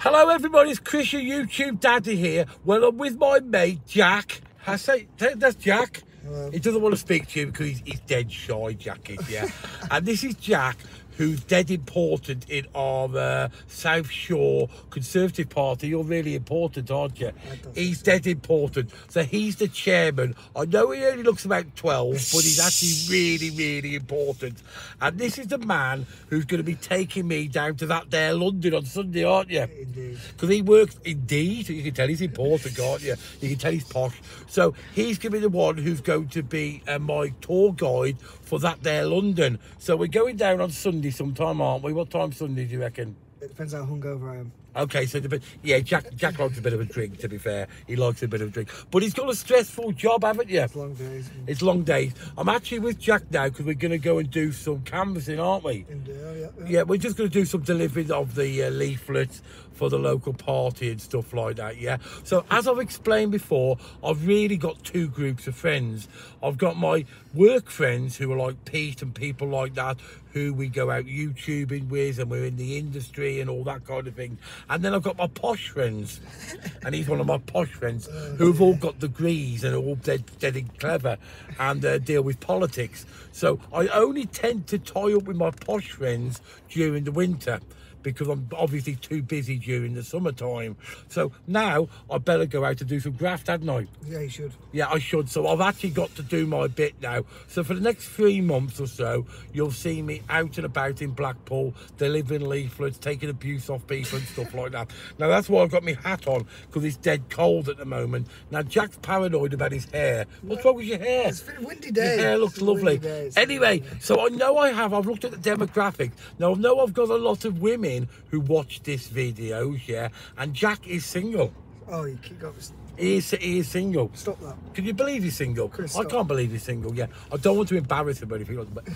Hello, everybody. It's Chris, your YouTube daddy here. Well, I'm with my mate Jack. I say that's Jack. Hello. He doesn't want to speak to you because he's, he's dead shy, Jack is, yeah. and this is Jack, who's dead important in our uh, South Shore Conservative Party. You're really important, aren't you? He's dead important. So he's the chairman. I know he only looks about 12, but he's actually really, really important. And this is the man who's going to be taking me down to that there London on Sunday, aren't you? Indeed. Because he works, indeed, you can tell he's important, can't you? You can tell he's posh. So he's going to be the one who's going to be uh, my tour guide for that there London. So we're going down on Sunday sometime, aren't we? What time Sunday do you reckon? It depends how hungover I am. Okay, so yeah, Jack Jack likes a bit of a drink. To be fair, he likes a bit of a drink, but he's got a stressful job, haven't you? It's long days. It's long days. I'm actually with Jack now because we're going to go and do some canvassing, aren't we? Yeah, yeah. Yeah, we're just going to do some delivering of the uh, leaflets for the local party and stuff like that. Yeah. So as I've explained before, I've really got two groups of friends. I've got my work friends who are like Pete and people like that, who we go out YouTubing with, and we're in the industry and all that kind of thing. And then I've got my posh friends, and he's one of my posh friends who've all got degrees and are all dead, dead and clever and uh, deal with politics. So I only tend to tie up with my posh friends during the winter because I'm obviously too busy during the summertime. So now I better go out to do some graft, hadn't I? Yeah, you should. Yeah, I should. So I've actually got to do my bit now. So for the next three months or so, you'll see me out and about in Blackpool, delivering leaflets, taking abuse off people and stuff like that. Now that's why I've got my hat on because it's dead cold at the moment. Now Jack's paranoid about his hair. What's wrong with your hair? It's a windy Your day. hair looks It's lovely. windy day. It's- Anyway, so I know I have. I've looked at the demographic. Now I know I've got a lot of women who watch this videos, yeah. And Jack is single. Oh, you keep going. He is, he is single. Stop that. Can you believe he's single? Chris, I can't believe he's single. Yeah, I don't want to embarrass him or anything. like.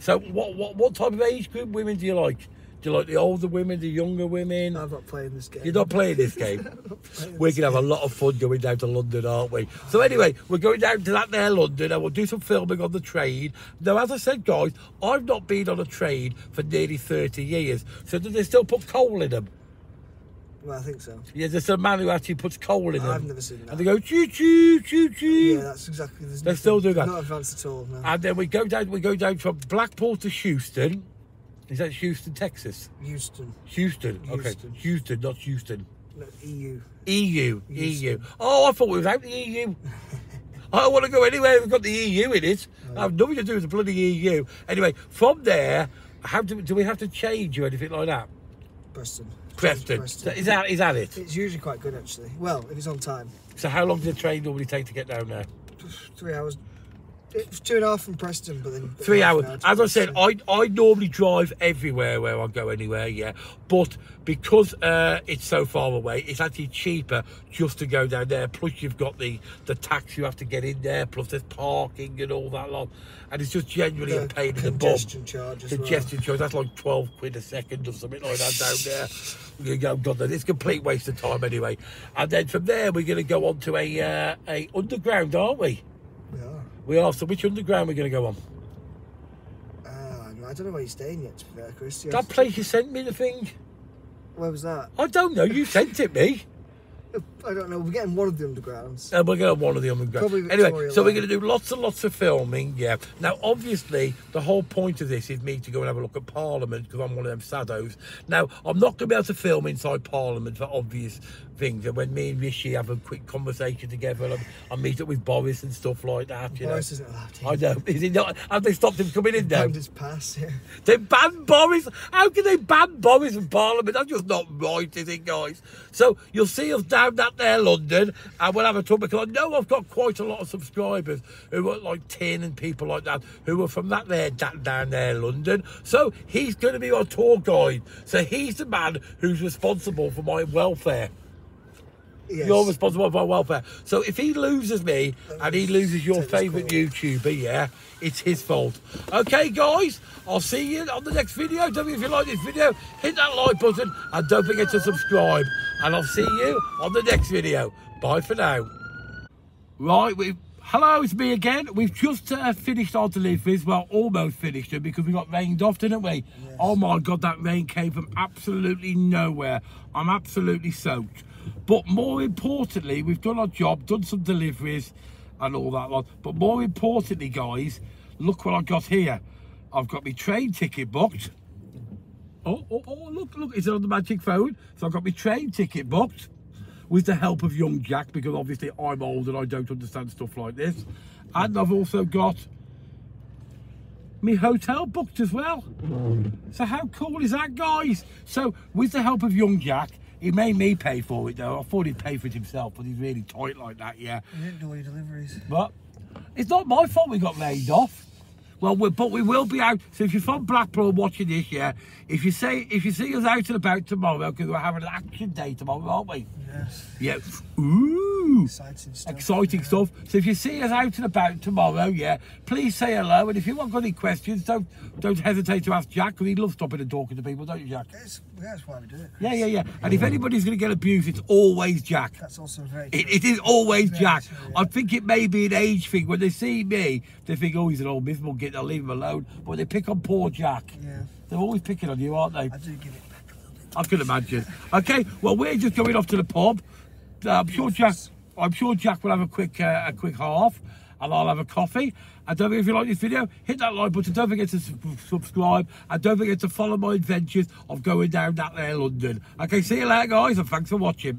So, what, what what type of age group women do you like? Do you like the older women, the younger women? I'm not playing this game. You're not playing this game. playing We're this gonna have a lot of fun going down to London, aren't we? So anyway, we're going down to that there London, and we'll do some filming on the train. Now, as I said, guys, I've not been on a train for nearly 30 years. So do they still put coal in them? Well, I think so. Yeah, there's a man who actually puts coal in them. I've never seen that. And they go choo choo choo choo. Yeah, that's exactly. They still do that. Not advanced at all. No. And then we go down. We go down from Blackpool to Houston. Is that Houston, Texas? Houston. Houston. Okay, Houston. Houston, not Houston. No, EU. EU. EU. Oh, I thought we was out the EU. I don't want to go anywhere. We've got the EU in it. Oh. I have nothing to do with the bloody EU. Anyway, from there, how do, do we have to change or anything like that? Preston. Preston. Preston. Is that is that it? It's usually quite good actually. Well, if it's on time. So how long does the train normally take to get down there? Three hours. It's two and a half from Preston, but then Three hours. hour As I said, I I normally drive everywhere where I go anywhere, yeah. But because uh, it's so far away, it's actually cheaper just to go down there. Plus, you've got the the tax you have to get in there. Plus, there's parking and all that lot. And it's just generally a pain in the bum. congestion charge as well. Congestion charge. That's like twelve quid a second or something like that down there. You go, God, it's a complete waste of time anyway. And then from there, we're going to go on to a uh, a underground, aren't we? We are. So which underground we're we going to go on? Uh, I don't know where you're staying yet, to be fair, Chris. You That place you sent me the thing. Where was that? I don't know. You sent it me. I don't know. We're getting one of the undergrounds. And we're getting one of the undergrounds. Anyway, so we're going to do lots and lots of filming. Yeah. Now, obviously, the whole point of this is me to go and have a look at Parliament because I'm one of them saddos. Now, I'm not going to be able to film inside Parliament for obvious things. And when me and Rishi have a quick conversation together, and I meet up with Boris and stuff like that. You Boris isn't allowed to. know. I know. Is he not? Have they stopped him coming in now? His pass. Yeah. They banned Boris. How can they ban Boris from Parliament? That's just not right, is it, guys? So you'll see us down that there London, and we'll have a talk because I know I've got quite a lot of subscribers who are like Tin and people like that who are from that there that down there London. So he's going to be our tour guide. So he's the man who's responsible for my welfare. Yes. You're responsible for my welfare. So if he loses me and he loses your favourite. YouTuber, yeah, it's his fault. Okay, guys, I'll see you on the next video. Don't forget if you like this video, hit that like button and don't forget to subscribe. And I'll see you on the next video. Bye for now. Right, we Hello, it's me again. We've just uh, finished our deliveries. Well, almost finished them because we got rained off, didn't we? Yes. Oh my God, that rain came from absolutely nowhere. I'm absolutely soaked. But more importantly, we've done our job, done some deliveries and all that lot. But more importantly, guys, look what I got here. I've got my train ticket booked. Oh, oh, oh, look, look, it's on the magic phone. So I've got my train ticket booked with the help of young Jack because obviously I'm old and I don't understand stuff like this. And I've also got me hotel booked as well. So how cool is that, guys? So with the help of young Jack, he made me pay for it though. I thought he'd pay for it himself, but he's really tight like that, yeah. You didn't do any deliveries. But it's not my fault we got laid off. Well, we but we will be out. So if you're from Blackpool watching this, yeah, if you say if you see us out and about tomorrow, because we're having an action day tomorrow, aren't we? Yes. Yeah. Ooh. Exciting stuff. Exciting yeah. stuff. So if you see us out and about tomorrow, yeah, please say hello. And if you've got any questions, don't don't hesitate to ask Jack because he loves stopping and talking to people, don't you, Jack? It's, that's why we do it. Yeah, Chris. yeah, yeah. And if anybody's going to get abused, it's always Jack. That's also very It, it is always Very Jack. true, yeah. I think it may be an age thing. When they see me, they think, oh, he's an old miserable git, they'll leave him alone. But they pick on poor Jack. Yeah. They're always picking on you, aren't they? I do give it back a little bit. I can imagine. Okay, well, we're just going off to the pub. Uh, I'm sure Jack. I'm sure Jack will have a quick uh, a quick half, and I'll have a coffee. And don't forget if you like this video, hit that like button. Don't forget to subscribe, and don't forget to follow my adventures of going down that there London. Okay, see you later, guys, and thanks for watching.